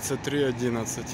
33 11